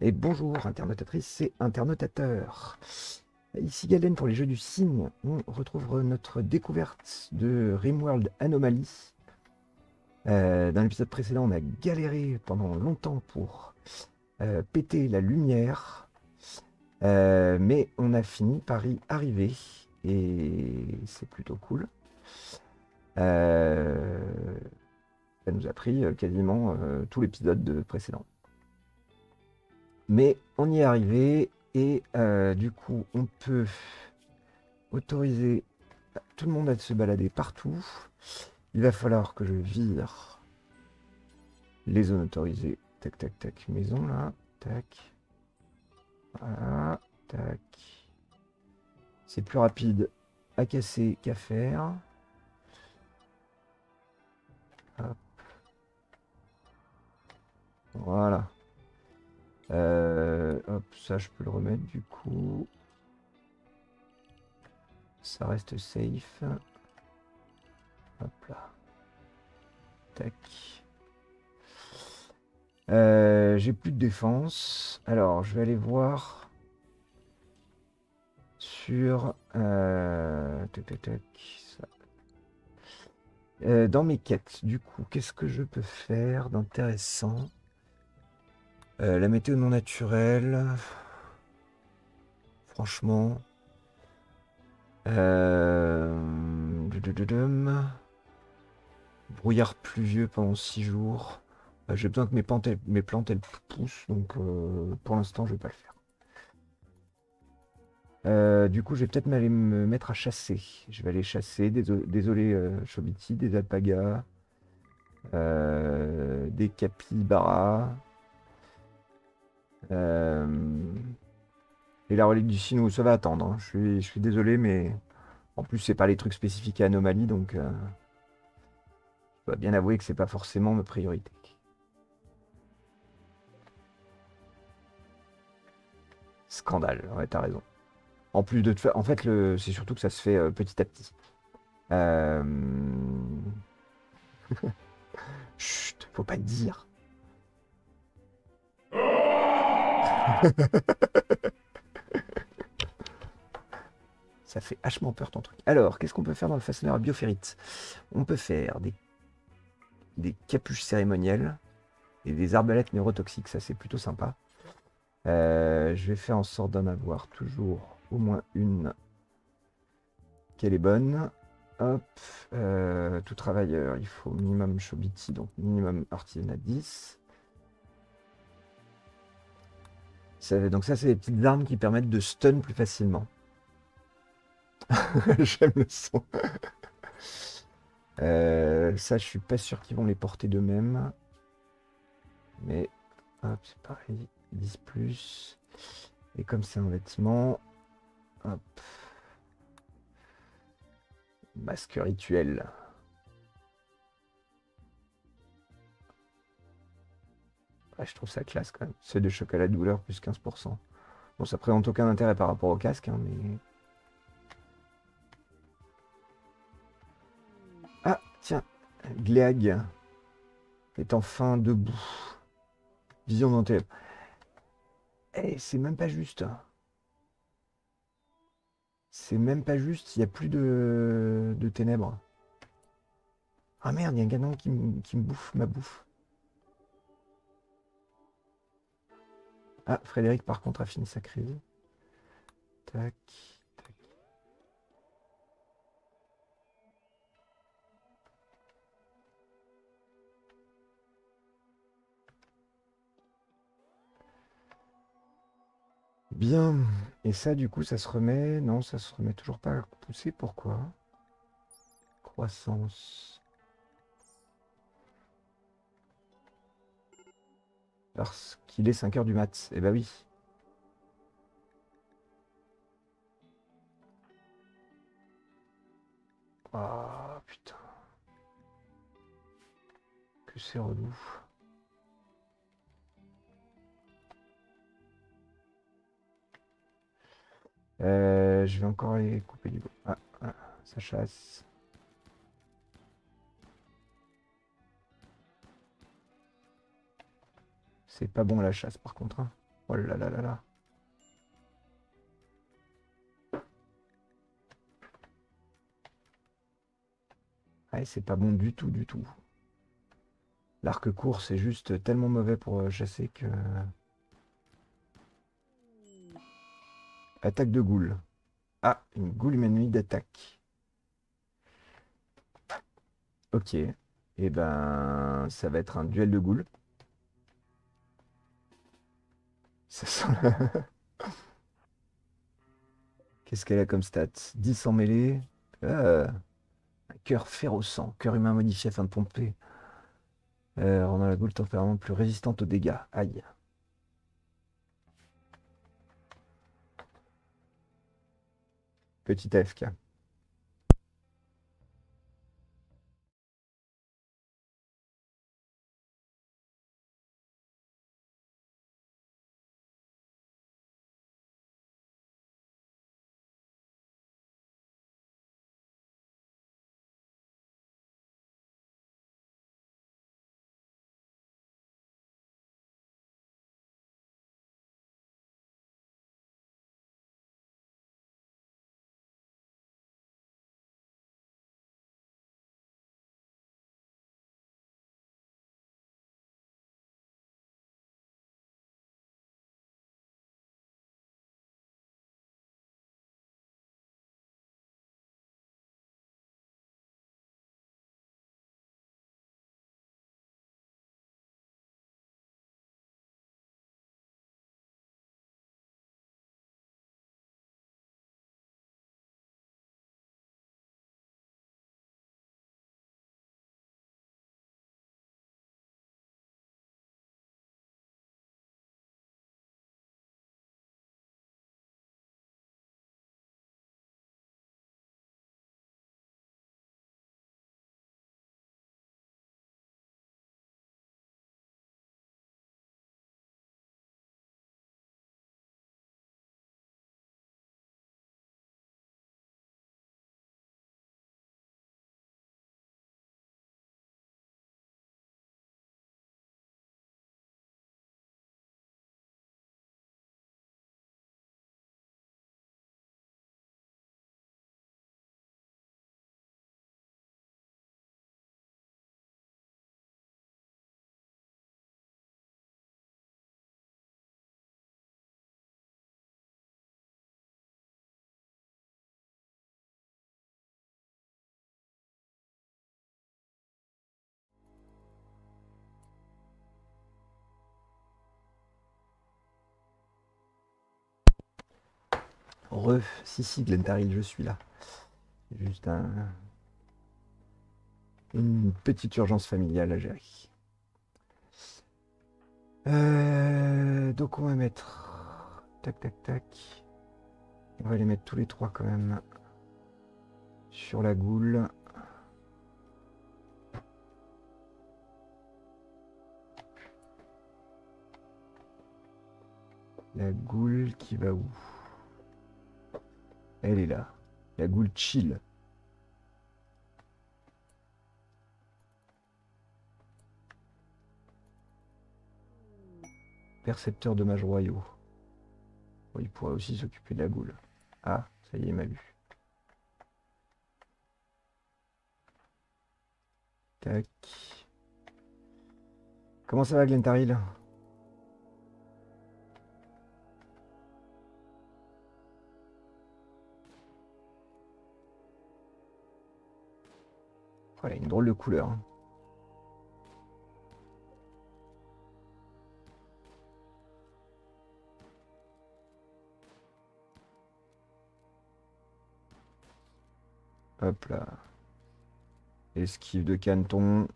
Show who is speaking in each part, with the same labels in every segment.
Speaker 1: Et bonjour, internautatrices et internautateurs. Ici Galen pour les jeux du cygne. On retrouve notre découverte de Rimworld Anomaly. Euh, dans l'épisode précédent, on a galéré pendant longtemps pour euh, péter la lumière. Euh, mais on a fini par y arriver. Et c'est plutôt cool. ça nous a pris quasiment tout l'épisode précédent. Mais on y est arrivé et euh, du coup on peut autoriser tout le monde à se balader partout. Il va falloir que je vire les zones autorisées. Tac, tac, tac. Maison là. Tac. Voilà. Tac. C'est plus rapide à casser qu'à faire. Hop. Voilà. Euh, hop, ça je peux le remettre du coup. Ça reste safe. Hop là. Tac. Euh, j'ai plus de défense. Alors, je vais aller voir sur... Euh, dans mes quêtes, du coup, qu'est-ce que je peux faire d'intéressant? Euh, la météo non naturelle. Franchement. Euh, brouillard pluvieux pendant 6 jours. Euh, j'ai besoin que mes plantes, mes poussent, donc pour l'instant je vais pas le faire. du coup, je vais peut-être m'aller me mettre à chasser. Je vais aller chasser. Désolé, désolé des alpagas, des capybaras. Euh, et la relique du sinou, ça va attendre. Hein. Je, suis, désolé, mais en plus, c'est pas les trucs spécifiques à Anomalie, donc euh, je dois bien avouer que c'est pas forcément ma priorité. Scandale, ouais, t'as raison. En plus de en fait, c'est surtout que ça se fait euh, petit à petit. Chut, faut pas dire. Ça fait hachement peur ton truc. Alors, qu'est-ce qu'on peut faire dans le façonneur à bioferrite On peut faire des, capuches cérémonielles et des arbalètes neurotoxiques. Ça, c'est plutôt sympa. Euh, je vais faire en sorte d'en avoir toujours au moins une qu'elle est bonne. Hop, euh, tout travailleur, il faut minimum Chobiti, donc minimum artisanat 10. Donc ça, c'est des petites armes qui permettent de stun plus facilement. J'aime le son. Euh, ça, je suis pas sûr qu'ils vont les porter d'eux-mêmes. Mais, hop, c'est pareil. 10 plus. Et comme c'est un vêtement, hop. Masque rituel. Je trouve ça classe quand même. C'est de chocolat douleur plus 15%. Bon, ça présente aucun intérêt par rapport au casque, hein, mais. Ah, tiens, Gleag est enfin debout. Vision dans tes... Eh, c'est même pas juste. C'est même pas juste, il n'y a plus de... de ténèbres. Ah merde, il y a un qui, qui me bouffe ma bouffe. Ah, Frédéric, par contre, a fini sa crise. Tac, tac. Bien. Et ça, du coup, ça se remet... Non, ça se remet toujours pas à pousser. Pourquoi? Croissance. Parce qu'il est 5 heures du mat. Eh bah oui. Ah putain. Que c'est relou. Euh, je vais encore aller couper du bois. Ah, ah, ça chasse. C'est pas bon la chasse par contre. Hein. Oh là là là là. Ouais, c'est pas bon du tout, du tout. L'arc court, c'est juste tellement mauvais pour euh, chasser que... Attaque de goule. Ah, une goule humanoïde d'attaque. Ok. Et eh ben, ça va être un duel de goules. Qu'est-ce qu'elle a comme stats? 10 en mêlée. Euh, un cœur férocent. Cœur humain modifié afin de pomper. Euh, rendant la goule tempérament plus résistante aux dégâts. Aïe. Petit AFK. Re, si, si, Glentaril, je suis là. Juste un... une petite urgence familiale à gérer. Euh, donc on va mettre... Tac, tac, tac. On va les mettre tous les trois quand même sur la goule. La goule qui va où? Elle est là. La goule chill. Percepteur de mages royaux. il pourrait aussi s'occuper de la goule. Ah, ça y est, il m'a vu. Tac. Comment ça va, Glentaril? Voilà, une drôle de couleur. Hein. Hop là. Esquive de caneton.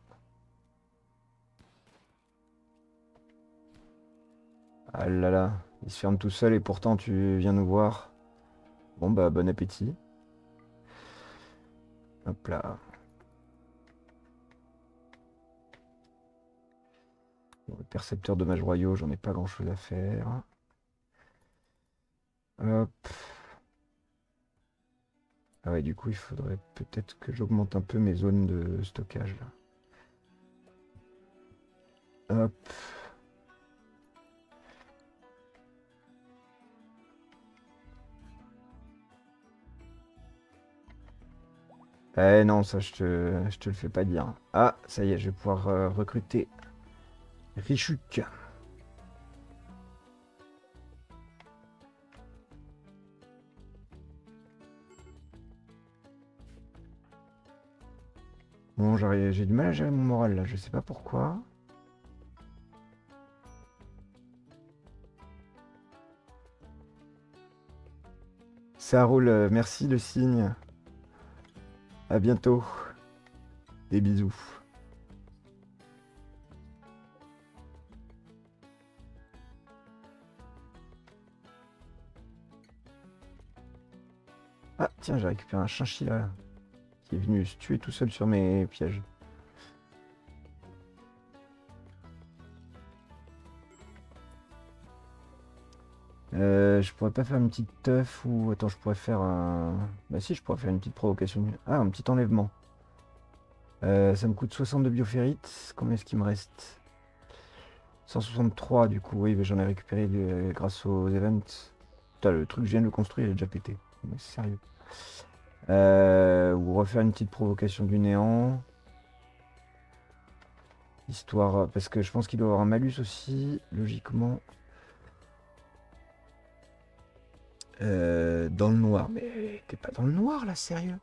Speaker 1: Ah là là, il se ferme tout seul et pourtant tu viens nous voir. Bon bah bon appétit. Hop là. Le percepteur de mage royaux, j'en ai pas grand chose à faire. Hop. Ah ouais, du coup, il faudrait peut-être que j'augmente un peu mes zones de stockage. Là. Hop. Eh non, ça je te, le fais pas dire. Ah, ça y est, je vais pouvoir euh, recruter Richuk. Bon, j'ai du mal à gérer mon moral là, je sais pas pourquoi. Ça roule, merci le signe. À bientôt. Des bisous. Ah, tiens, j'ai récupéré un chinchilla qui est venu se tuer tout seul sur mes pièges. Euh, je pourrais pas faire une petite teuf ou... Attends, je pourrais faire un... Bah si, je pourrais faire une petite provocation. Ah, un petit enlèvement. Euh, ça me coûte 62 bioférites. Combien est-ce qu'il me reste? 163 du coup. Oui, j'en ai récupéré grâce aux events. Putain, le truc je viens de le construire, il est déjà pété. Mais sérieux. Euh, ou refaire une petite provocation du néant. Histoire... Parce que je pense qu'il doit avoir un malus aussi, logiquement. Euh, dans le noir. Mais t'es pas dans le noir là, sérieux?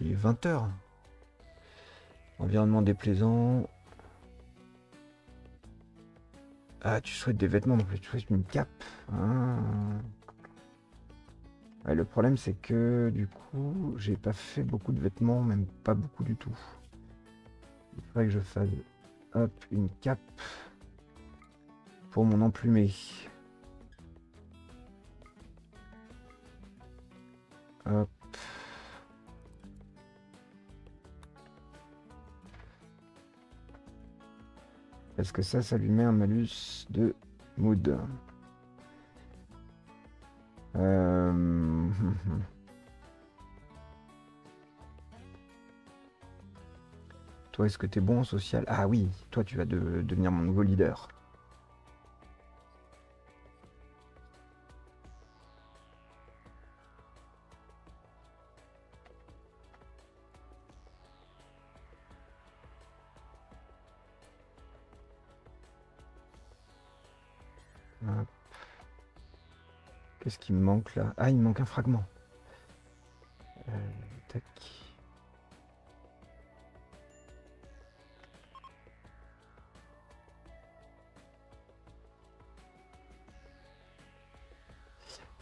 Speaker 1: Il est 20h. Environnement déplaisant. Ah, tu souhaites des vêtements, donc tu souhaites une cape. Ah. le problème, c'est que du coup, j'ai pas fait beaucoup de vêtements, même pas beaucoup du tout. Il faudrait que je fasse une cape pour mon emplumé. Est-ce que ça, ça lui met un malus de mood euh... Toi, est-ce que tu es bon en social? Ah oui, toi, tu vas devenir mon nouveau leader. Qu'est-ce qui me manque là Ah, il me manque un fragment. Euh.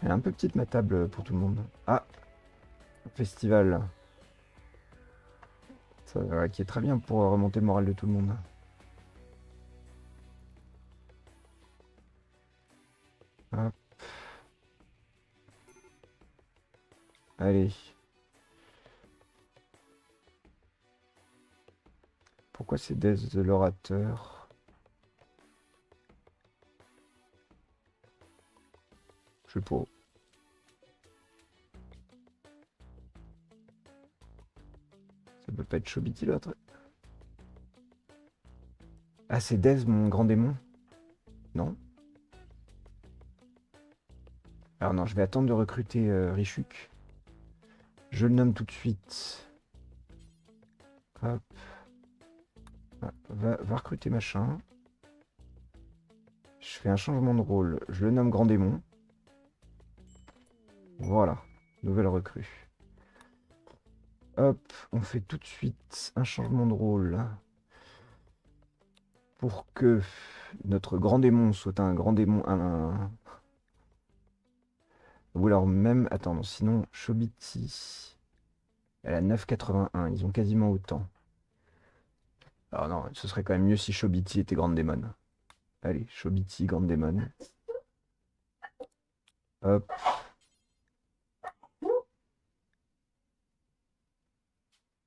Speaker 1: Elle est un peu petite ma table pour tout le monde. Ah Festival. Ça, qui est très bien pour remonter le moral de tout le monde. Hop. Allez. Pourquoi c'est des de l'orateur Je sais pas. Ça peut pas être Chobiti l'autre. Ah, c'est Dez, mon grand démon? Non? Alors non, je vais attendre de recruter euh, Richuk. Je le nomme tout de suite. Hop. Ah, va, recruter machin. Je fais un changement de rôle. Je le nomme Grand Démon. Voilà. Nouvelle recrue. Hop. On fait tout de suite un changement de rôle. Pour que notre grand démon soit un grand démon. Ou alors même, attends, sinon, Chobiti, elle a 9,81. Ils ont quasiment autant. Alors non, ce serait quand même mieux si Chobiti était Grande Démon. Allez, Chobiti, Grande Démon. Hop.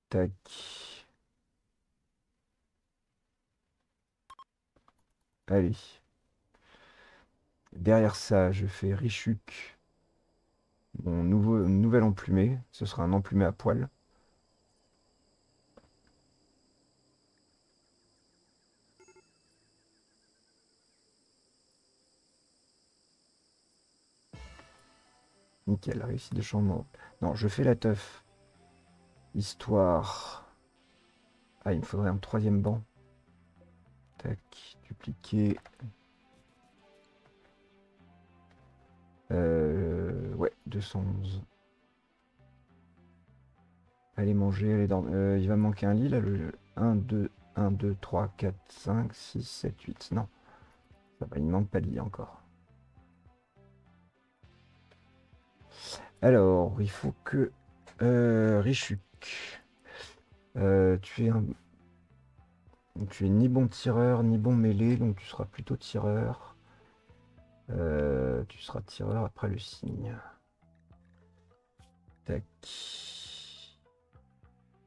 Speaker 1: Tac. Allez. Derrière ça, je fais Richuk. Mon nouveau, nouvel emplumé, ce sera un emplumé à poil. Nickel, réussite de changement. Non, je fais la teuf. Histoire. Ah, il me faudrait un troisième banc. Tac, dupliquer. Euh, ouais, 211. Allez manger, allez dormir. Euh, il va manquer un lit là. Le 1, 2, 1, 2, 3, 4, 5, 6, 7, 8. Non. Il ne manque pas de lit encore. Alors, il faut que... Euh, Richuk. Euh, tu es un... Tu es ni bon tireur, ni bon mêlé, donc tu seras plutôt tireur. Euh, tu seras tireur après le signe. Tac.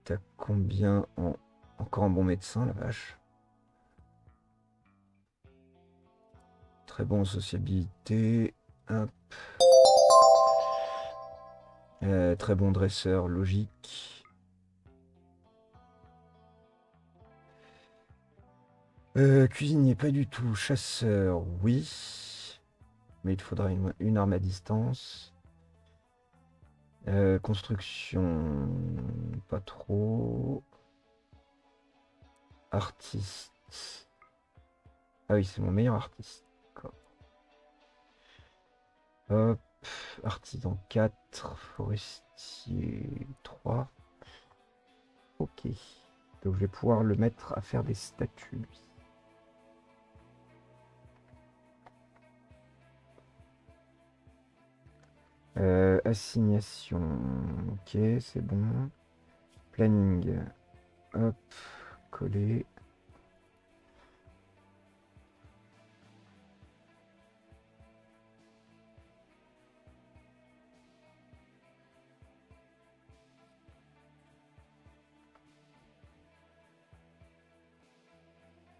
Speaker 1: T'as combien en... Encore un bon médecin, la vache? Très bon sociabilité. Euh, très bon dresseur, logique. Euh, cuisinier, pas du tout. Chasseur, oui. Mais il faudra une, arme à distance. Euh, construction, pas trop. Artiste. Ah oui, c'est mon meilleur artiste. Hop. Artisan 4, forestier 3. Ok. Donc je vais pouvoir le mettre à faire des statues. Euh, assignation. Ok, c'est bon. Planning. Hop, coller.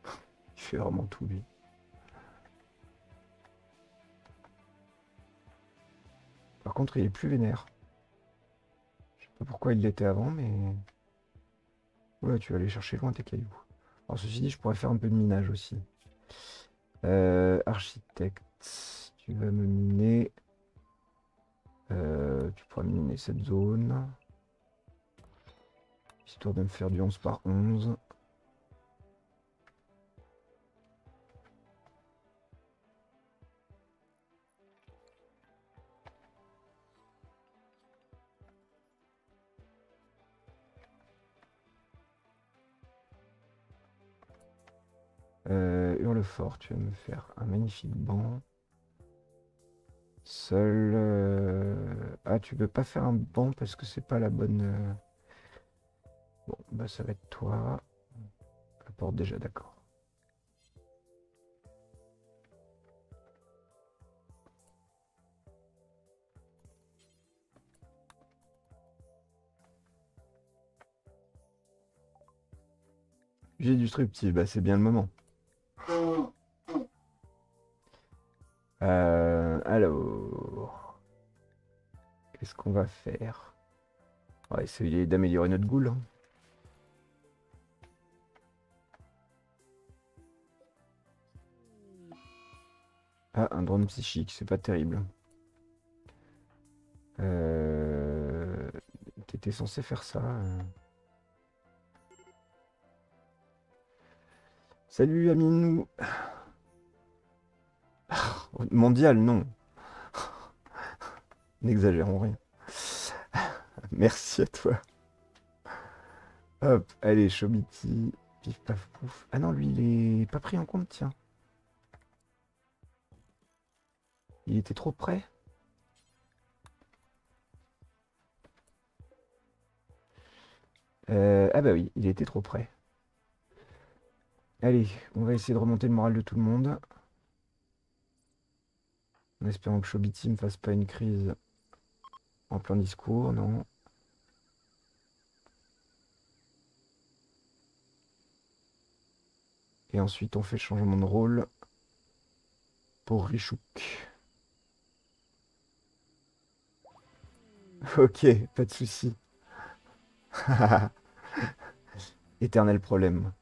Speaker 1: fait vraiment tout lui. Par contre, il est plus vénère. Je sais pas pourquoi il l'était avant, mais... Oula, tu vas aller chercher loin tes cailloux. Alors, ceci dit, je pourrais faire un peu de minage aussi. Euh, architecte, tu vas me miner... Euh, tu pourras miner cette zone. Histoire de me faire du 11 par 11. Hurlefort, tu vas me faire un magnifique banc. Seul. Euh, ah, tu peux pas faire un banc parce que c'est pas la bonne. Euh, bon, bah ça va être toi. La porte déjà d'accord. J'ai du structif, bah c'est bien le moment. Euh, alors, qu'est-ce qu'on va faire? On va essayer d'améliorer notre goule. Hein. Ah, un drone psychique, c'est pas terrible. Euh... T'étais censé faire ça. Euh. Salut Aminou. Mondial, non. N'exagérons rien. Merci à toi. Hop, allez, Chomiti. Pif paf pouf. Ah non, lui, il est pas pris en compte, tiens. Il était trop près. Euh, ah bah oui, il était trop près. Allez, on va essayer de remonter le moral de tout le monde. En espérant que Chobiti ne fasse pas une crise en plein discours, non. Et ensuite, on fait changement de rôle pour Richouk. Ok, pas de souci. Éternel problème.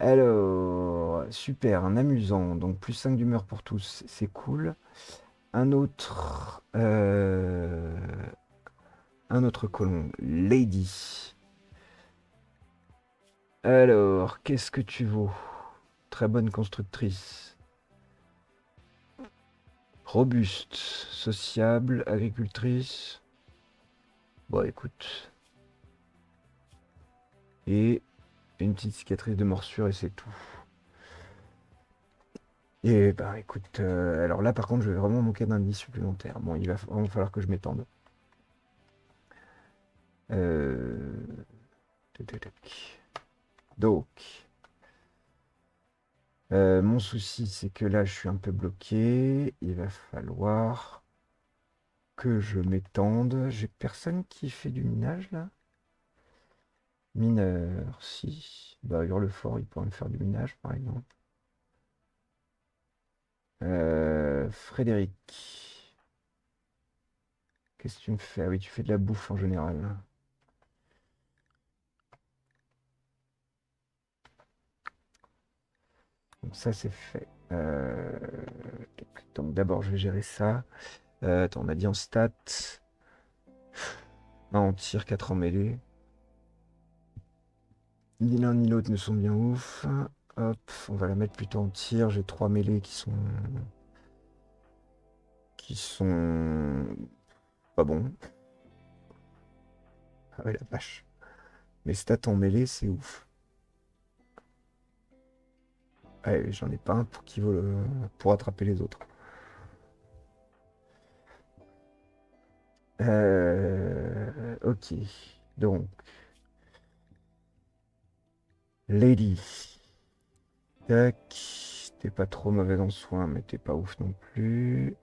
Speaker 1: Alors, super, un amusant. Donc plus 5 d'humeur pour tous, c'est cool. un autre. euh, un autre colon. Lady. Alors, qu'est-ce que tu vaux? Très bonne constructrice. Robuste, sociable, agricultrice. Bon, écoute. Et une petite cicatrice de morsure et c'est tout. Et ben écoute, euh, alors là par contre je vais vraiment manquer d'indices supplémentaires. Bon, il va falloir que je m'étende. Euh. Donc, euh, mon souci c'est que là je suis un peu bloqué. Il va falloir que je m'étende. J'ai personne qui fait du minage là? Mineur, si. Bah Hurlefort, il pourrait me faire du minage par exemple. Euh, Frédéric. Qu'est-ce que tu me fais? Ah oui, tu fais de la bouffe en général. Donc ça, c'est fait. Euh, Donc d'abord, je vais gérer ça. Euh, attends, on a dit en stats. Un en tir, 4 en mêlée. Ni l'un ni l'autre ne sont bien ouf. Hop, on va la mettre plutôt en tir. J'ai trois mêlées qui sont... qui sont... pas bons. Ah ouais, la vache. Mes stats en mêlée, c'est ouf. Ouais, j'en ai pas un pour qui le... pour attraper les autres. Euh, ok. Donc. Lady. Tac. T'es pas trop mauvais en soins, mais t'es pas ouf non plus.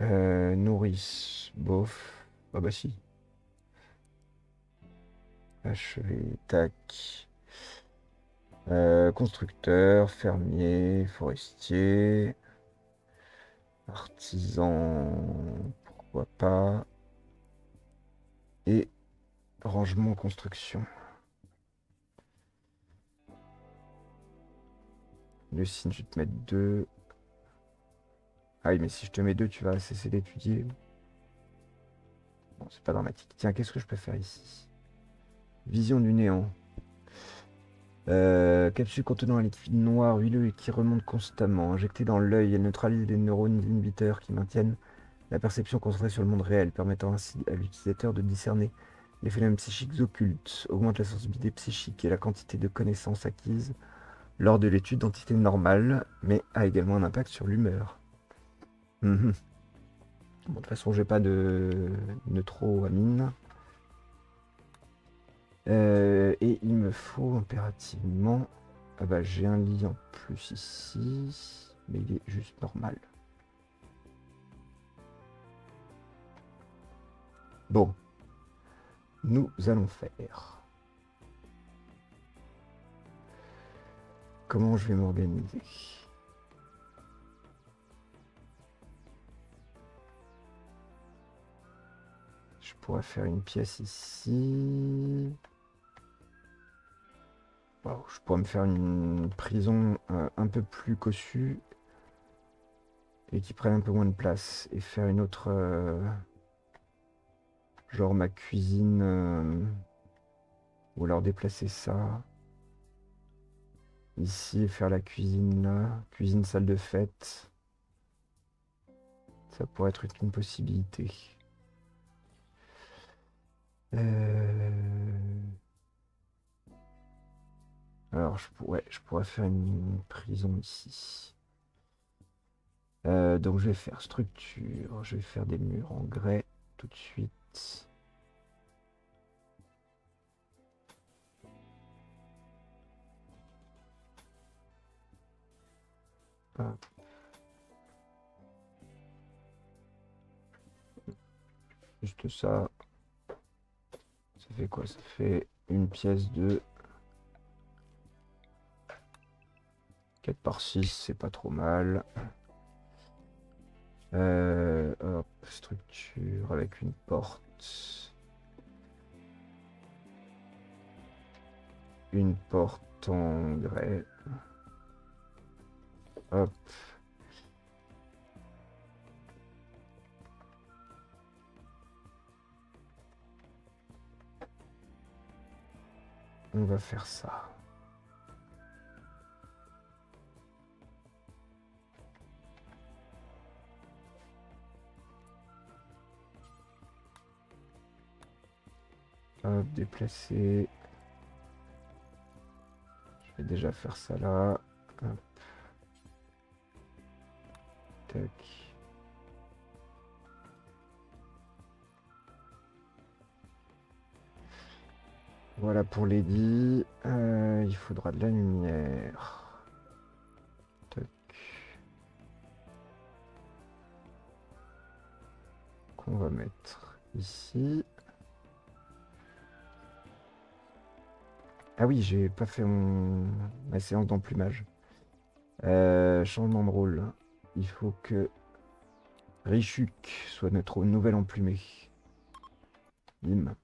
Speaker 1: Euh, nourrice. Bof. Ah bah si. Achevé. Tac. Euh, constructeur, fermier, forestier, artisan, pourquoi pas, et rangement construction. Le signe, je vais te mettre deux. Ah oui, mais si je te mets deux, tu vas cesser d'étudier. Bon, c'est pas dramatique. Tiens, qu'est-ce que je peux faire ici? Vision du néant. Euh, capsule contenant un liquide noir huileux et qui remonte constamment. Injectée dans l'œil, elle neutralise les neurones inhibiteurs qui maintiennent la perception concentrée sur le monde réel, permettant ainsi à l'utilisateur de discerner les phénomènes psychiques occultes, augmente la sensibilité psychique et la quantité de connaissances acquises lors de l'étude d'entités normales, mais a également un impact sur l'humeur. Mhm. Bon, de toute façon, j'ai pas de neutroamine. Euh, et il me faut impérativement. Ah bah j'ai un lit en plus ici, mais il est juste normal. Bon, nous allons faire. Comment je vais m'organiser? Je pourrais faire une pièce ici. Je pourrais me faire une prison euh, un peu plus cossue et qui prenne un peu moins de place et faire une autre euh, genre ma cuisine euh, ou alors déplacer ça ici faire la cuisine là cuisine salle de fête ça pourrait être une possibilité euh, alors, je pourrais, je pourrais faire une prison ici. Euh, donc, je vais faire structure. Je vais faire des murs en grès tout de suite. Juste ça. Ça fait quoi? Ça fait une pièce de 4 par 6, c'est pas trop mal. Euh, structure avec une porte. Une porte en grès. Ah. On va faire ça. Hop, déplacer. Je vais déjà faire ça là. Voilà pour Lady. Euh, il faudra de la lumière. Tac. Qu'on va mettre ici. Ah oui, j'ai pas fait mon... ma séance d'emplumage. Euh, changement de rôle. Il faut que Richuk soit notre nouvel emplumé. Bim.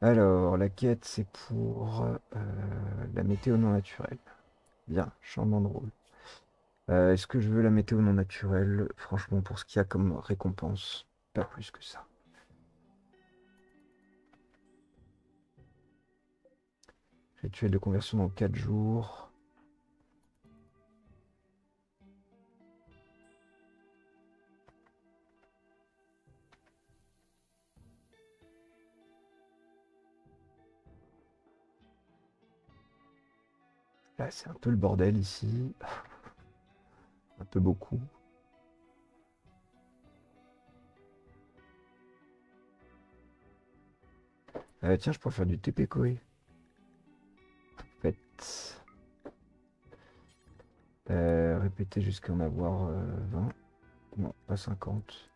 Speaker 1: Alors, la quête, c'est pour euh, la météo non naturelle. Bien, changement de rôle. Euh, Est-ce que je veux la météo non naturelle? Franchement, pour ce qu'il y a comme récompense, pas plus que ça. Rituel de conversion dans 4 jours. Là, c'est un peu le bordel ici. un peu beaucoup. Euh, tiens, je pourrais faire du TP Koei. Faites. Euh, répéter jusqu'à en avoir euh, 20. Non, pas 50.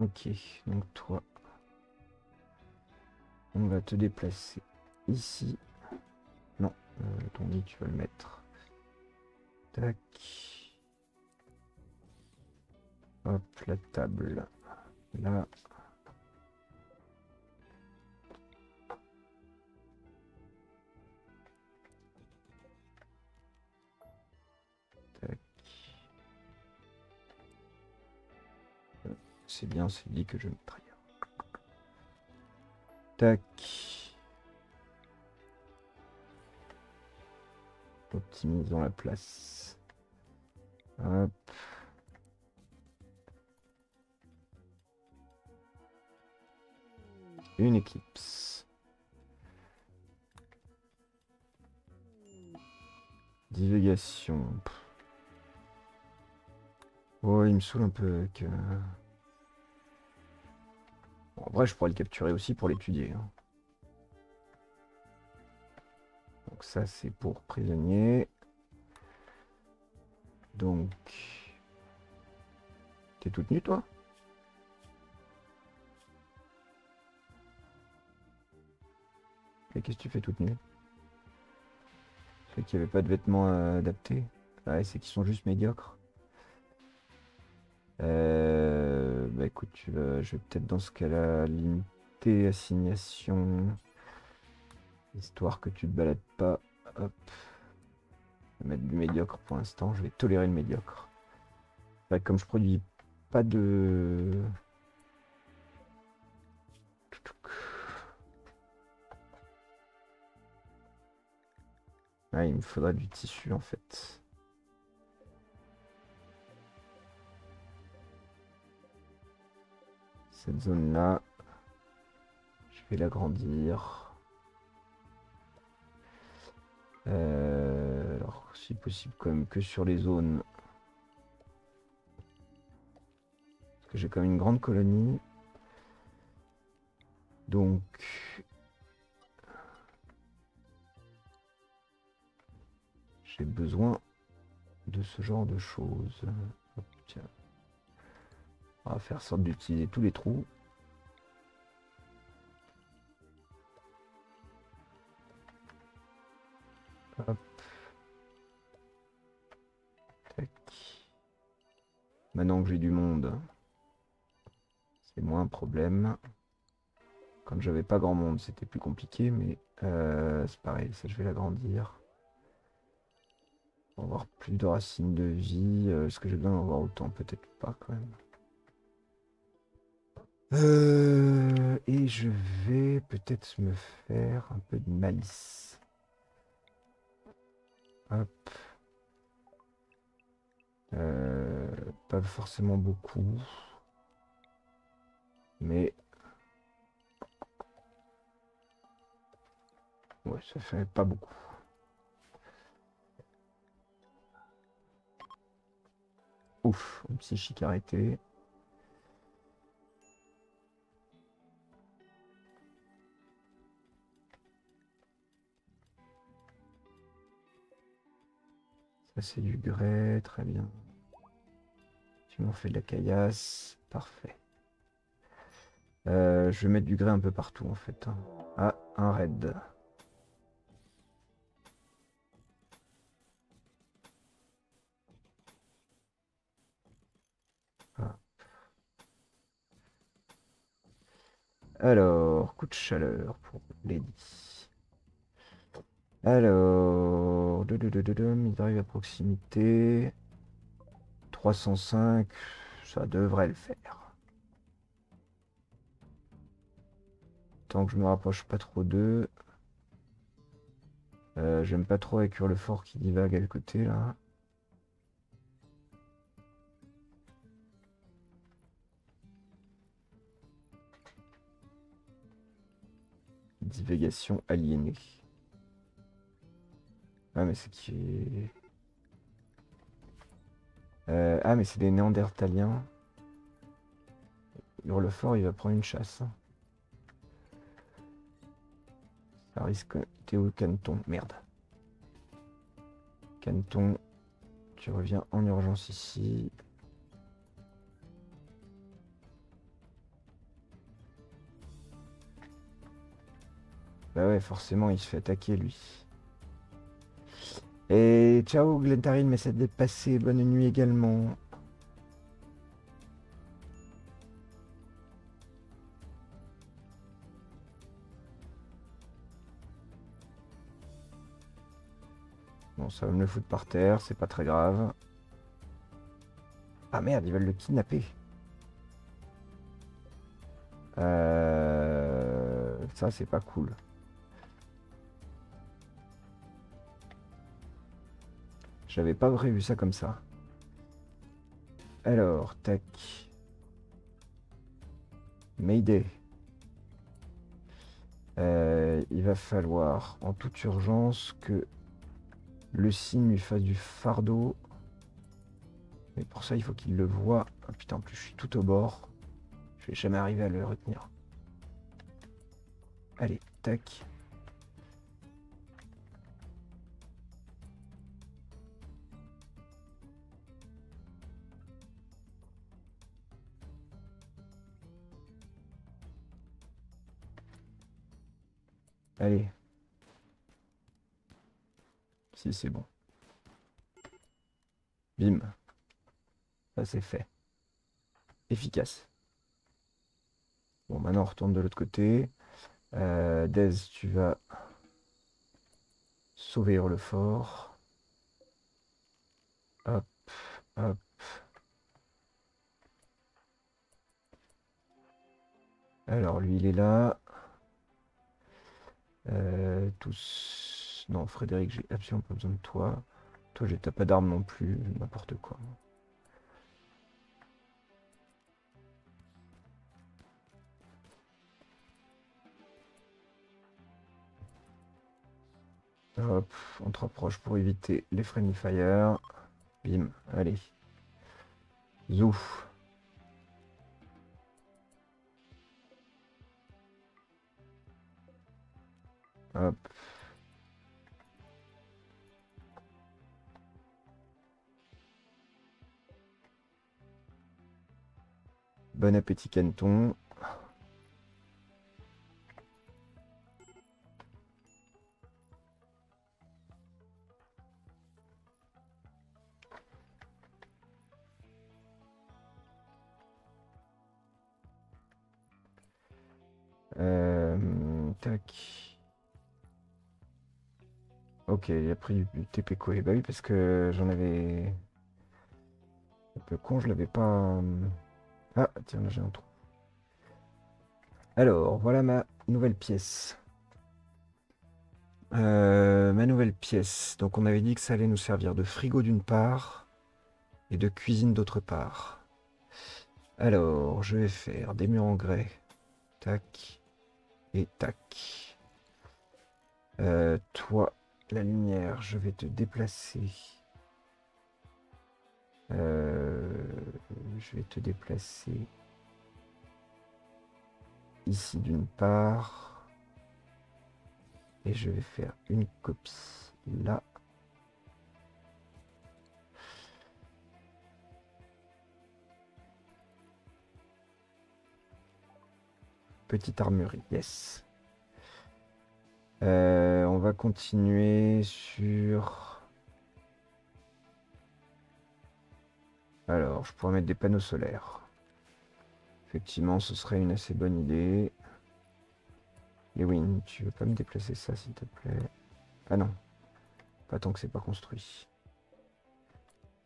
Speaker 1: Ok, donc toi, on va te déplacer ici. Non, euh, ton lit, tu vas le mettre. Tac. Hop, la table. Là. C'est bien, c'est dit que je me trahis. Tac. Optimisons la place. Hop. Une éclipse. Divulgation. Oh, il me saoule un peu avec... euh, En je pourrais le capturer aussi pour l'étudier. hein. Donc ça, c'est pour prisonnier. Donc... T'es toute nue, toi? Et qu'est-ce que tu fais toute nue? C'est qu'il n'y avait pas de vêtements euh, adaptés. Ouais, c'est qu'ils sont juste médiocres. Euh, bah écoute, je vais peut-être dans ce cas-là limiter assignation. Histoire que tu te balades pas. Hop. Je vais mettre du médiocre pour l'instant. Je vais tolérer le médiocre. Que comme je produis pas de. Ah, il me faudra du tissu en fait. Cette zone-là, je vais l'agrandir. Euh, alors, si possible, quand même que sur les zones. Parce que j'ai quand même une grande colonie. Donc... J'ai besoin de ce genre de choses. Tiens. Faire sorte d'utiliser tous les trous. Maintenant que j'ai du monde, c'est moins un problème. Quand j'avais pas grand monde, c'était plus compliqué, mais euh, c'est pareil, ça je vais l'agrandir. Pour avoir plus de racines de vie. euh, Est-ce que j'ai besoin d'en avoir autant? Peut-être pas quand même. Euh, et je vais peut-être me faire un peu de malice. Hop. Euh, pas forcément beaucoup. Mais... Ouais, ça fait pas beaucoup. Ouf, un psychique arrêté. C'est du grès, très bien. Tu m'en fais de la caillasse, parfait. Euh, je vais mettre du grès un peu partout en fait. hein. Ah, un raid. Ah. Alors, coup de chaleur pour Lady. Alors, de, de, de, de, de, il arrive à proximité. 305, ça devrait le faire. Tant que je me rapproche pas trop d'eux. Euh, J'aime pas trop avec le fort qui divague à côté là. Divagation aliénée. Ah mais c'est qui. Euh, ah mais c'est des néandertaliens. Hurlefort il va prendre une chasse. Ça risque... T'es où Canton? Merde. Canton, tu reviens en urgence ici. Bah ouais, forcément, il se fait attaquer, lui. Et ciao, Glentarine, mais ça dépassé. Bonne nuit également. Bon, ça va me le foutre par terre, c'est pas très grave. Ah merde, ils veulent le kidnapper. Euh... Ça, c'est pas cool. J'avais pas prévu ça comme ça. Alors, tac. Mayday. Euh, il va falloir en toute urgence que le signe lui fasse du fardeau. Mais pour ça, il faut qu'il le voit. Ah, putain, en plus, je suis tout au bord. Je vais jamais arriver à le retenir. Allez, tac. Allez. Si, c'est bon. Bim. Ça, c'est fait. Efficace. Bon, maintenant, on retourne de l'autre côté. Euh, Dez, tu vas sauver le fort. Hop, hop. Alors, lui, il est là. Euh, tous. Non, Frédéric, j'ai absolument pas besoin de toi. Toi, j'ai pas d'armes non plus, n'importe quoi. Hop, on te rapproche pour éviter les friendly fire. Bim, allez. Zouf. Bon appétit Canton. Euh, tac. Ok, il a pris du, TP Koé. Bah oui, parce que j'en avais... Un peu con, je l'avais pas... Ah, tiens, là j'ai un trou. Alors, voilà ma nouvelle pièce. Euh, ma nouvelle pièce. Donc on avait dit que ça allait nous servir de frigo d'une part et de cuisine d'autre part. Alors, je vais faire des murs en grès. Tac. Et tac. Euh, toi, la lumière, je vais te déplacer. Euh, je vais te déplacer ici d'une part. Et je vais faire une copie là. Petite armurerie, yes. Euh, on va continuer sur... Alors, je pourrais mettre des panneaux solaires. Effectivement, ce serait une assez bonne idée. Lewin, tu veux pas me déplacer ça, s'il te plaît? Ah non. Pas tant que c'est pas construit.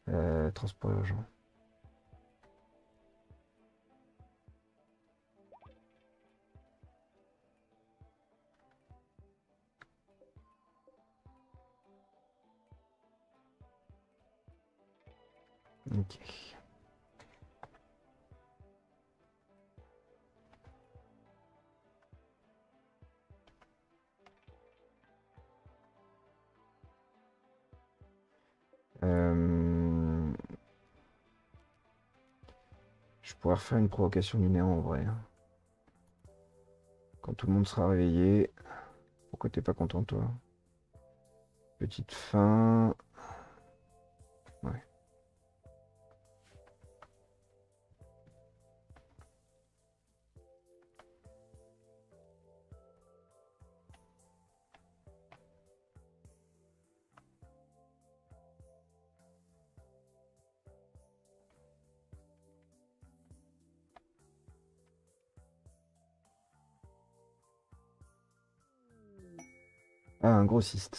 Speaker 1: Euh, transport urgent. Euh, je pourrais refaire une provocation du en vrai. Hein. Quand tout le monde sera réveillé. Pourquoi t'es pas content toi? Petite fin.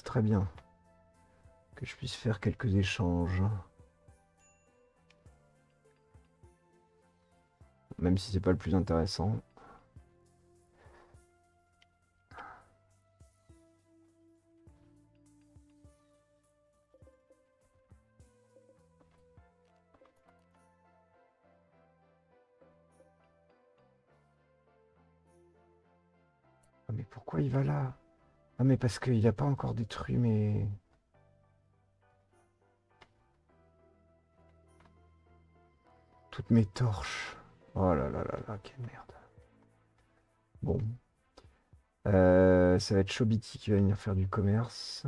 Speaker 1: Très bien. Que je puisse faire quelques échanges. Même si c'est pas le plus intéressant. Ah, mais pourquoi il va là? Ah mais parce qu'il n'a pas encore détruit mes... Toutes mes torches. Oh là là là là, quelle merde. Bon. Euh, ça va être Chobiti qui va venir faire du commerce.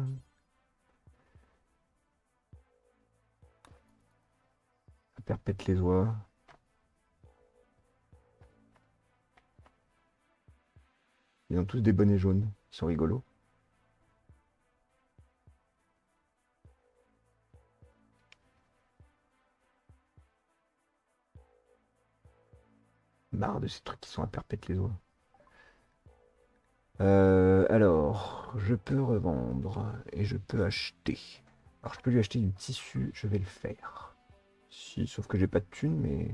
Speaker 1: Perpète les oies. Ils ont tous des bonnets jaunes. Ils sont rigolos. Marre de ces trucs qui sont à perpète les oies. Euh, alors, je peux revendre et je peux acheter. Alors, je peux lui acheter du tissu, je vais le faire. Si, sauf que j'ai pas de thunes, mais...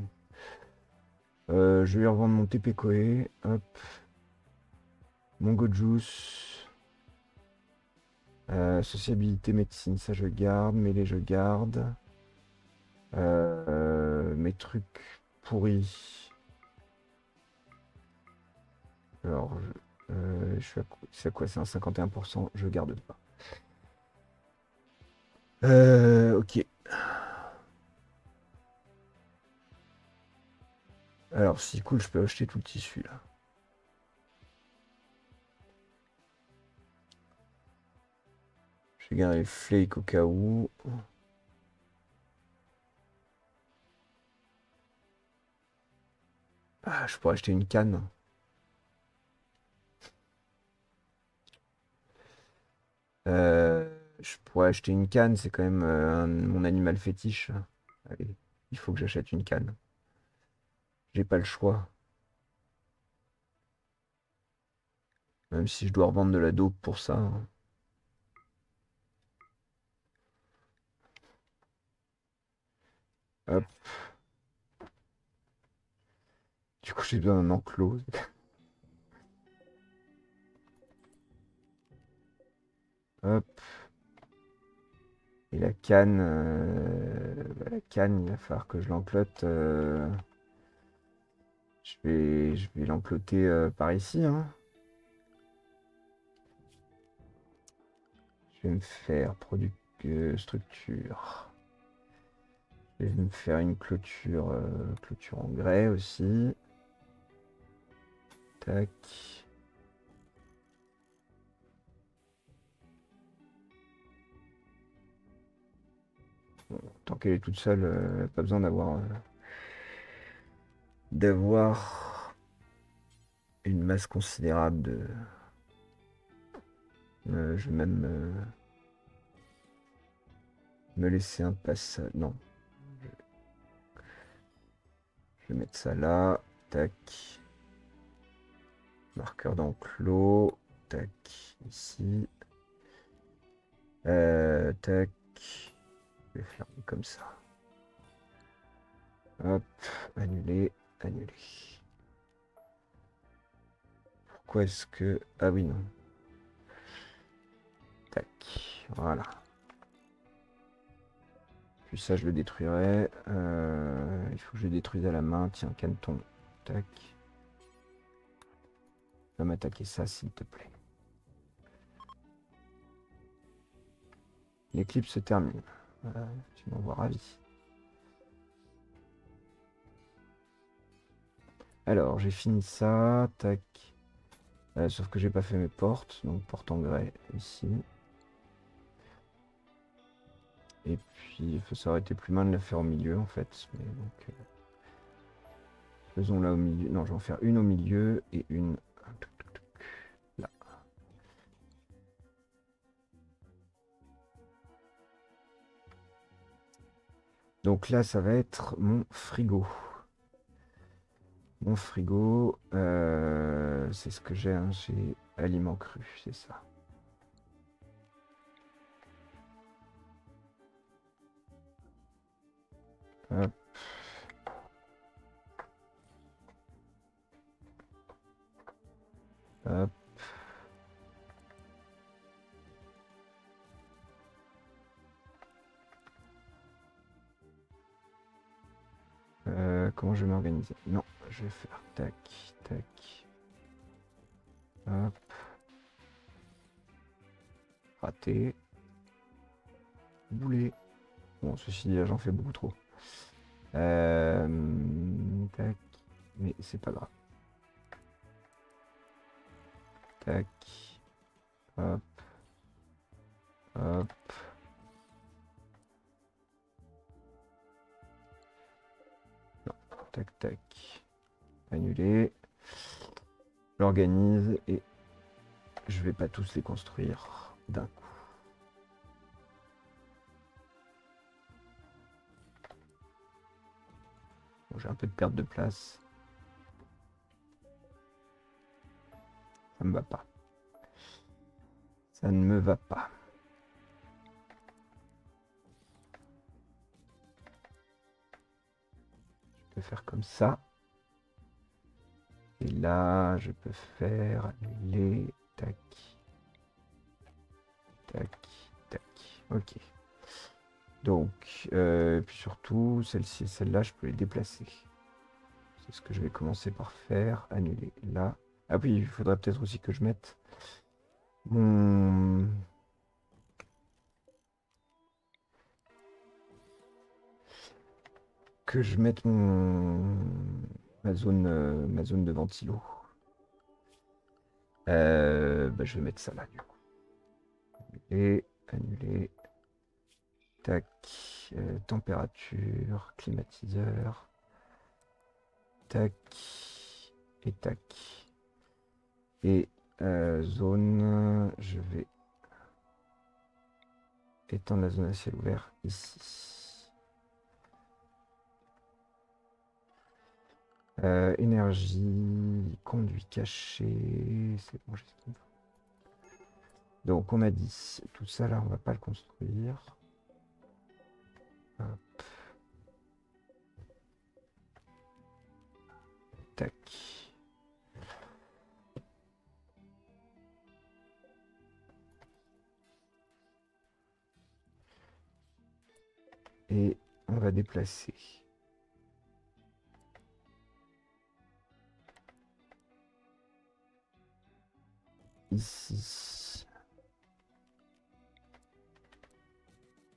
Speaker 1: Euh, je vais revendre mon TP Koé. Hop. Mon Gojus. Euh, sociabilité, médecine, ça je garde. Mêlée, je garde. mes trucs pourris. Alors, je, euh, suis à, c'est quoi C'est un 51%, je garde pas. Euh, ok. Alors, si cool, je peux acheter tout le tissu là. vais garder les flakes au cas où. Ah, je pourrais acheter une canne. Euh, je pourrais acheter une canne, c'est quand même euh, mon animal fétiche. Allez, il faut que j'achète une canne. J'ai pas le choix. Même si je dois revendre de la dope pour ça. hein. Hop. Du coup, j'ai besoin d'un enclos. Hop. Et la canne, euh, bah, la canne, il va falloir que je l'enclote. euh, Je vais, je vais l'encloter euh, par ici. hein. Je vais me faire produit structure. Je vais me faire une clôture, clôture en grès aussi. Tac. Tant qu'elle est toute seule, euh, pas besoin d'avoir euh, d'avoir une masse considérable de. Euh, je vais même me laisser un passage. Non. Je... vais mettre ça là. Tac. Marqueur d'enclos. Tac. Ici. Tac. Je vais faire comme ça. Hop. Annuler. Annuler. Pourquoi est-ce que... Ah oui, non. Tac. Voilà. Puis ça, je le détruirai. Euh, il faut que je le détruise à la main. Tiens, caneton. Tac. Va m'attaquer ça, s'il te plaît. L'éclipse se termine. Voilà, tu m'envoies ravi. Alors, j'ai fini ça. Tac. Euh, sauf que j'ai pas fait mes portes. Donc, porte en grès ici. Et puis, ça aurait été plus mal de la faire au milieu, en fait. Mais donc, euh, faisons là au milieu. Non, je vais en faire une au milieu et une Donc là, ça va être mon frigo. Mon frigo, euh, c'est ce que j'ai, hein, j'ai aliments crus, c'est ça. Comment je vais m'organiser Non, je vais faire tac, tac. Hop. Raté. Boulet. Bon, ceci dit, j'en fais beaucoup trop. Euh, tac. Mais c'est pas grave. Tac. Hop. Hop. Tac, tac. Annuler. J'organise et je vais pas tous les construire d'un coup. J'ai un peu de perte de place. Ça me va pas. Ça ne me va pas. Peux faire comme ça. Et là, je peux faire annuler. Tac. Tac. Tac. Ok. Donc, euh, puis surtout, celle-ci et celle-là, je peux les déplacer. C'est ce que je vais commencer par faire. Annuler là. Ah oui, il faudrait peut-être aussi que je mette mon... Que je mette mon... Ma zone, ma zone de ventilo. Euh, bah, je vais mettre ça là, du coup. Et Annuler. Tac. Euh, température. Climatiseur. Tac. Et tac. Et euh, zone. Je vais étendre la zone à ciel ouvert ici. Euh, énergie, conduit caché, c'est bon, j'ai. Donc on a dit, tout ça là, on va pas le construire. Tac. Et on va déplacer. Ici.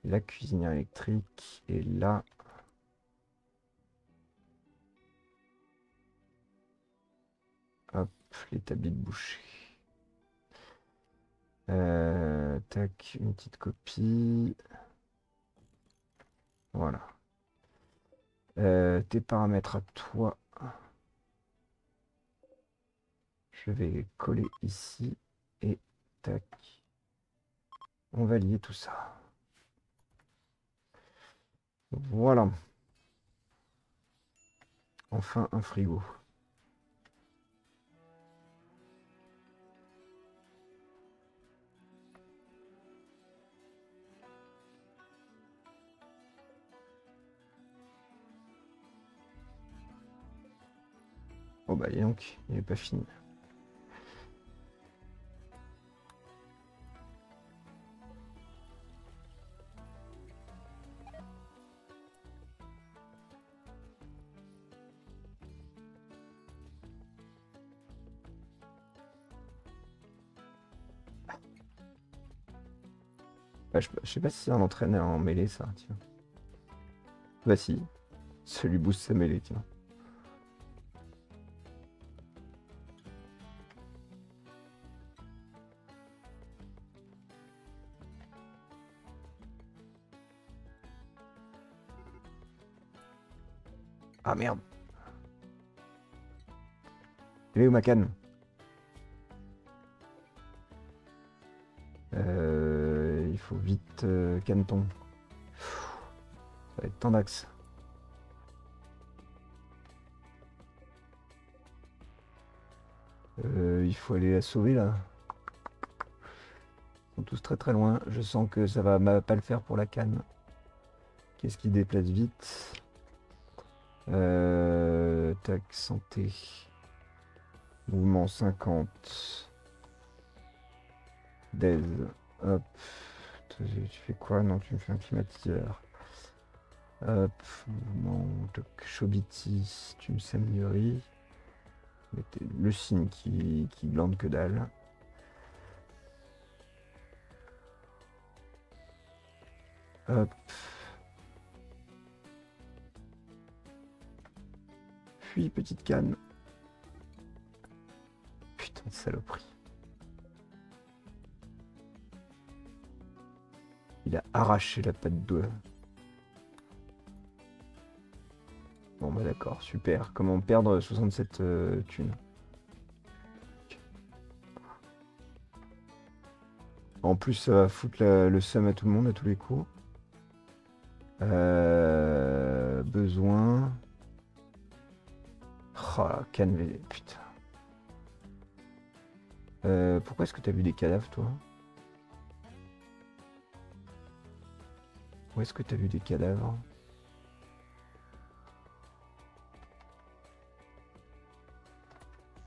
Speaker 1: La cuisinière électrique. Et là. Hop, l'établi de boucher. Euh, tac, une petite copie. Voilà. Euh, tes paramètres à toi. Je vais coller ici et tac. On va lier tout ça. Voilà. Enfin un frigo. Oh bah donc, il n'est pas fini. Bah, je, sais pas si c'est un entraîneur en mêlée ça, tiens. Bah si, ça lui booste sa mêlée, tiens. Ah merde. Elle où ma canne? Euh, vite euh, canneton. Ça va être tant d'axes. Euh, il faut aller la sauver là. Ils sont tous très très loin. Je sens que ça va pas le faire pour la canne. Qu'est-ce qui déplace vite? Euh, tac, santé. Mouvement 50. Daise. Hop. Tu fais quoi? Non, tu me fais un climatiseur. Hop. Toc. Chobiti. Tu me. Mettez Le signe qui, qui glande que dalle. Hop. Puis petite canne. Putain de saloperie. Il a arraché la patte de. Bon bah d'accord, super. Comment perdre 67 euh, thunes En plus, ça va foutre le seum à tout le monde à tous les coups. Euh, besoin. Oh la canne, putain. Euh, pourquoi est-ce que t'as vu des cadavres, toi? Où est-ce que t'as vu des cadavres?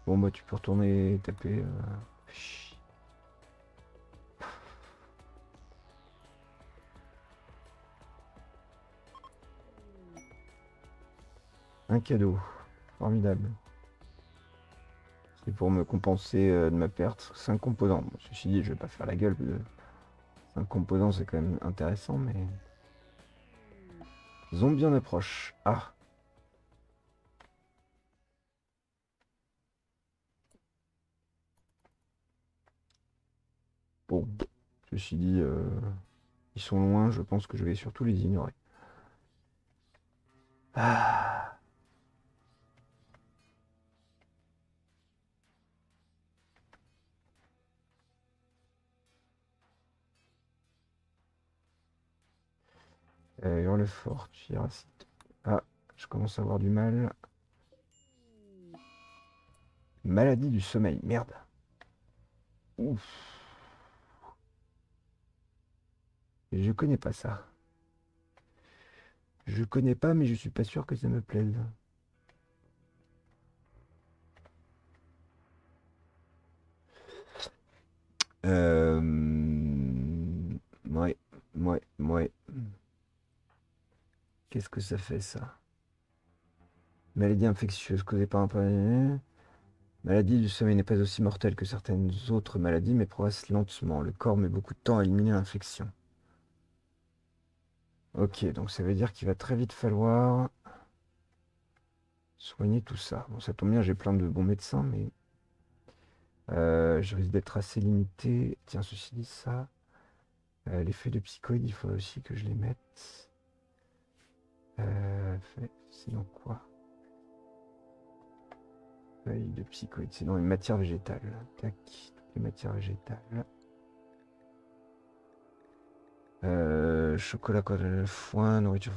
Speaker 1: Bon bah tu peux retourner taper. euh, Un cadeau. Formidable. C'est pour me compenser euh, de ma perte. 5 composants. Bon, ceci dit, je vais pas faire la gueule. 5 composants, c'est quand même intéressant, mais... Zombie en approche. Ah. Bon. suis dit, euh, ils sont loin, je pense que je vais surtout les ignorer. Ah. Euh, le fort, Ah, je commence à avoir du mal. Maladie du sommeil, merde. Ouf. Je connais pas ça. Je connais pas, mais je suis pas sûr que ça me plaise. Euh... Ouais, ouais, ouais. Qu'est-ce que ça fait ça? Maladie infectieuse causée par un Maladie du sommeil n'est pas aussi mortelle que certaines autres maladies, mais progresse lentement. Le corps met beaucoup de temps à éliminer l'infection. Ok, donc ça veut dire qu'il va très vite falloir soigner tout ça. Bon, ça tombe bien, j'ai plein de bons médecins, mais euh, je risque d'être assez limité. Tiens, ceci dit, ça, euh, les feuilles de psychoïde, il faudrait aussi que je les mette. Euh, sinon quoi? Feuilles de psychoïde, sinon une matière végétale. Tac, toutes les matières végétales. Euh, chocolat, foin, nourriture.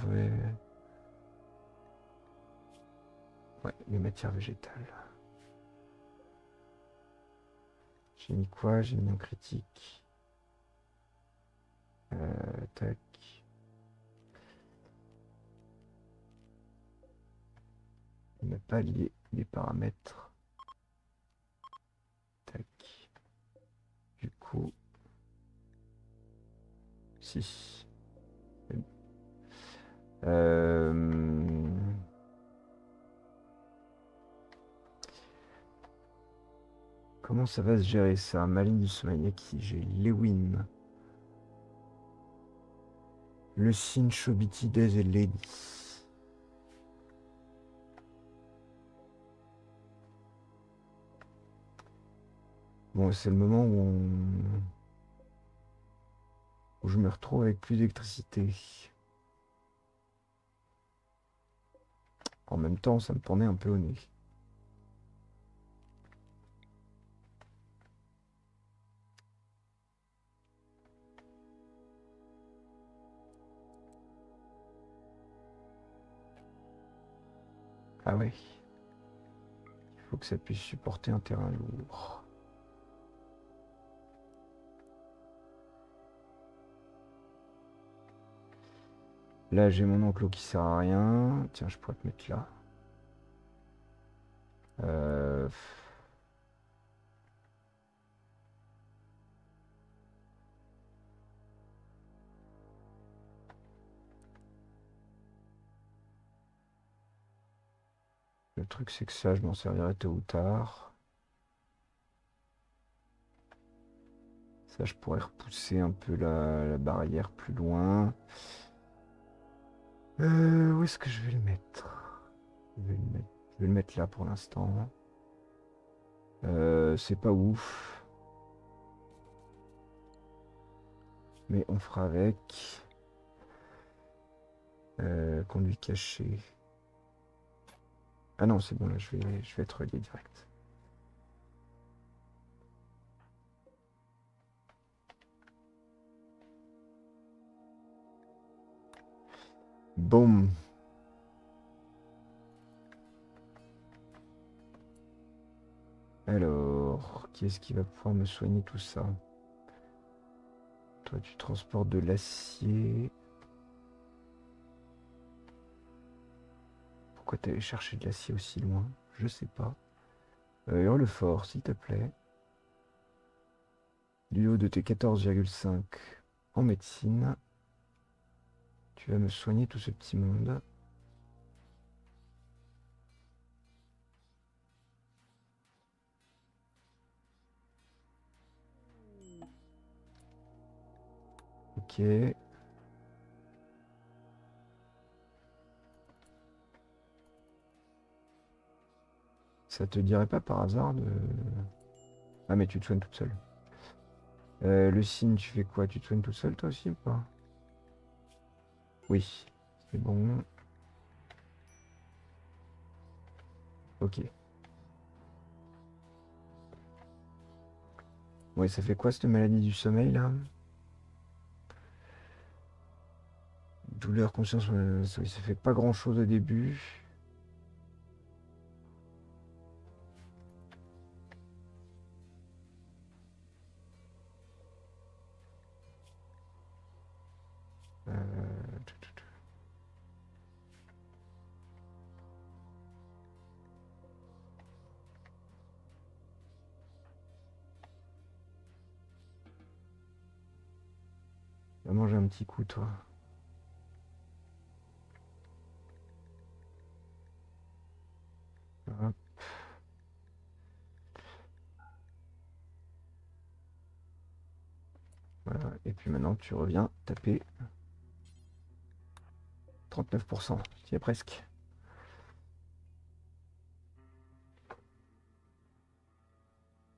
Speaker 1: Ouais, les matières végétales. J'ai mis quoi? J'ai mis en critique. Euh. N'a pas lié les paramètres. Tac. Du coup. Euh, comment ça va se gérer ça Maligne du sommeil, qui j'ai Lewin. Le signe Chobiti des et Lady. Bon, c'est le moment où on où je me retrouve avec plus d'électricité. En même temps, ça me tournait un peu au nez. Ah ouais. Il faut que ça puisse supporter un terrain lourd. Là, j'ai mon enclos qui sert à rien. Tiens, je pourrais te mettre là. Euh, Le truc, c'est que ça, je m'en servirai tôt ou tard. Ça, je pourrais repousser un peu la barrière plus loin. Euh, où est-ce que je vais le mettre? Je vais le mettre, là pour l'instant. Euh, c'est pas ouf. Mais on fera avec. Euh, conduit caché. Ah non, c'est bon, là, je vais, je vais être relié direct. Boum. Alors, qui est-ce qui va pouvoir me soigner tout ça? Toi, tu transportes de l'acier. Pourquoi allé chercher de l'acier aussi loin? Je sais pas. Euh, le fort, s'il te plaît. Du haut de tes 14,5 en médecine. Tu vas me soigner tout ce petit monde. Ok. Ça te dirait pas par hasard de... Ah mais tu te soignes toute seule. Euh, le signe, tu fais quoi? Tu te soignes tout seul toi aussi ou pas? Oui, c'est bon. Ok. Ouais, ça fait quoi cette maladie du sommeil là? Douleur, conscience, euh, ça fait pas grand chose au début. Et puis maintenant, tu reviens taper 39%. Tu es presque.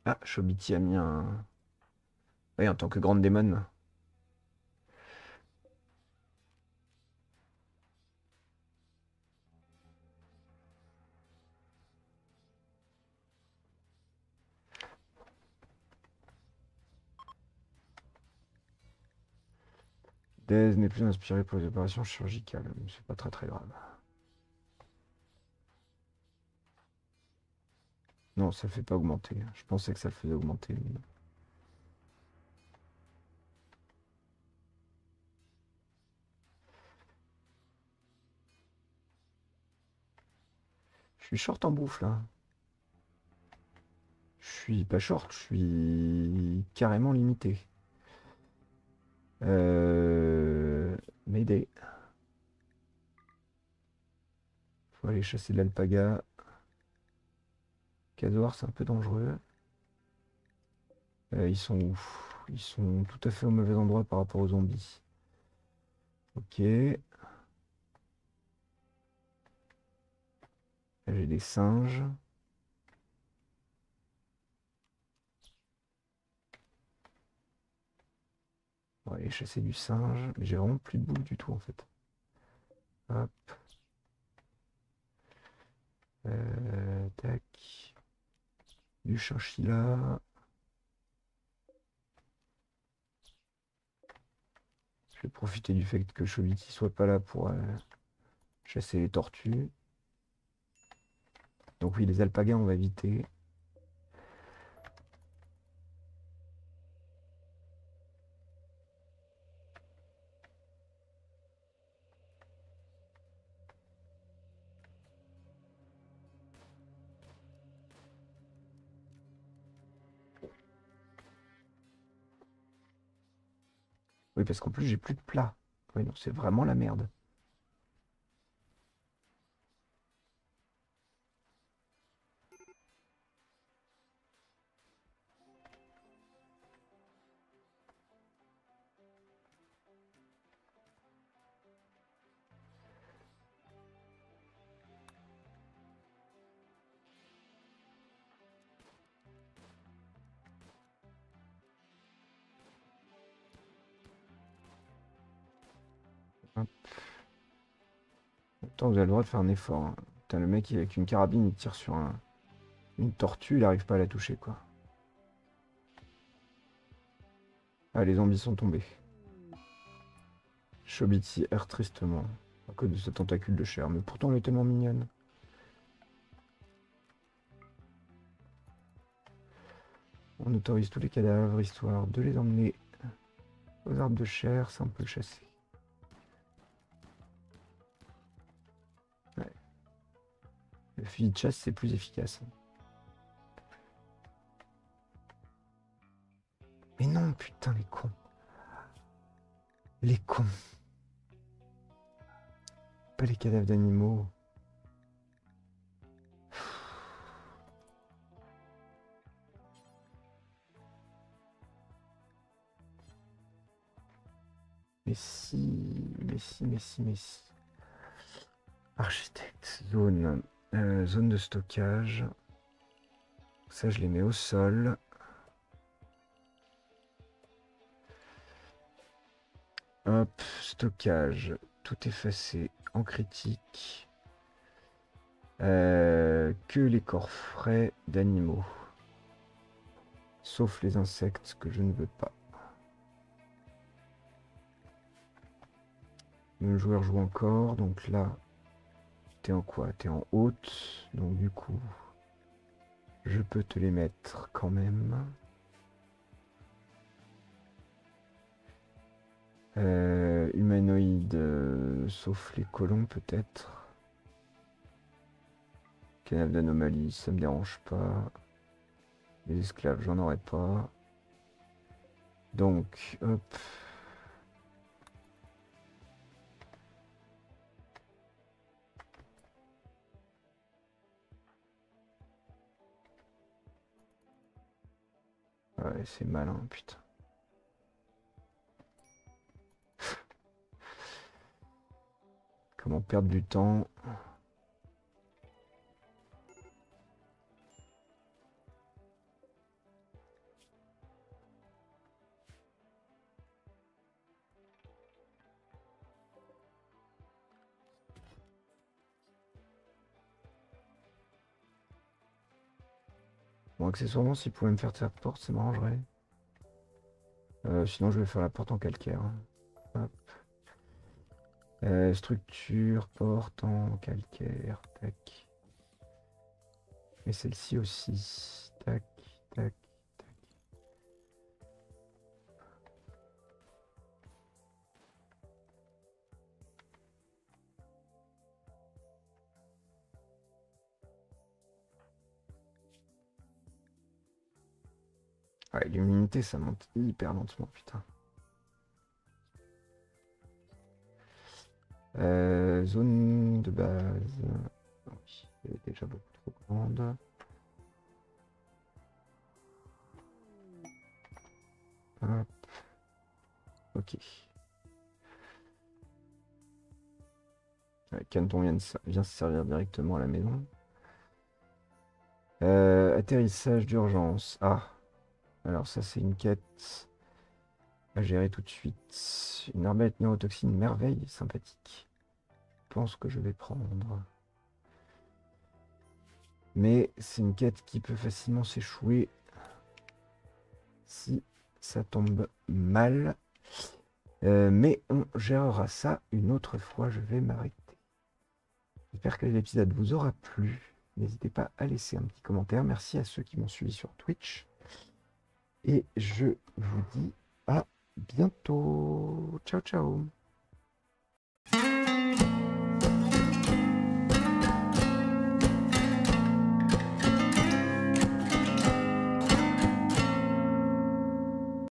Speaker 1: Ah, Shobiti a mis un... Oui, en tant que grande démon. N'est plus inspiré pour les opérations chirurgicales. C'est pas très très grave. Non, ça fait pas augmenter. Je pensais que ça faisait augmenter. mais. Je suis short en bouffe là. Je suis pas short, je suis carrément limité. Euh... Mayday. Faut aller chasser de l'alpaga. Casoar, c'est un peu dangereux. Euh, ils sont? Ils sont tout à fait au mauvais endroit par rapport aux zombies. Ok. J'ai des singes. On va aller chasser du singe. Mais j'ai vraiment plus de bouffe du tout en fait. Hop. Euh, tac. Du chinchilla. Je vais profiter du fait que Chobiti soit pas là pour euh, chasser les tortues. Donc oui, les alpagas, on va éviter. Parce qu'en plus, j'ai plus de plat. Oui, non, c'est vraiment la merde. Le droit de faire un effort. hein. Le mec, avec une carabine, il tire sur un- une tortue, il arrive pas à la toucher, quoi. Ah, les zombies sont tombés. Chobiti erre tristement à cause de ce tentacule de chair, mais pourtant elle est tellement mignonne. On autorise tous les cadavres histoire de les emmener aux arbres de chair sans peut le chasser. Le fusil de chasse, c'est plus efficace. Mais non, putain, les cons. Les cons. Pas les cadavres d'animaux. Mais si, mais si, mais si, mais si. Architecte, zone. Euh, zone de stockage. Ça, je les mets au sol. Hop, stockage, tout effacé en critique. Euh, que les corps frais d'animaux. Sauf les insectes que je ne veux pas. Le joueur joue encore, donc là, en quoi? T'es en haute, donc du coup, je peux te les mettre quand même. Euh, humanoïde, euh, sauf les colons peut-être. Canal d'anomalie, ça me dérange pas. Les esclaves, j'en aurais pas. Donc, hop. Ouais, c'est malin, putain. Comment perdre du temps? Bon, accessoirement, s'il pouvait me faire cette porte, ça m'arrangerait. Euh, sinon, je vais faire la porte en calcaire. Hop. Euh, structure, porte en calcaire, tac. Et celle-ci aussi, Ouais, l'immunité, ça monte hyper lentement, putain. Euh, zone de base. Est déjà beaucoup trop grande. Hop. Ok. Canton vient, de se- vient se servir directement à la maison. Euh, atterrissage d'urgence. Ah. Alors ça c'est une quête à gérer tout de suite. Une arbalète neurotoxine merveille, sympathique. Je pense que je vais prendre. Mais c'est une quête qui peut facilement s'échouer si ça tombe mal. Euh, mais on gérera ça une autre fois. Je vais m'arrêter. J'espère que l'épisode vous aura plu. N'hésitez pas à laisser un petit commentaire. Merci à ceux qui m'ont suivi sur Twitch. Et je vous dis à bientôt. Ciao, ciao.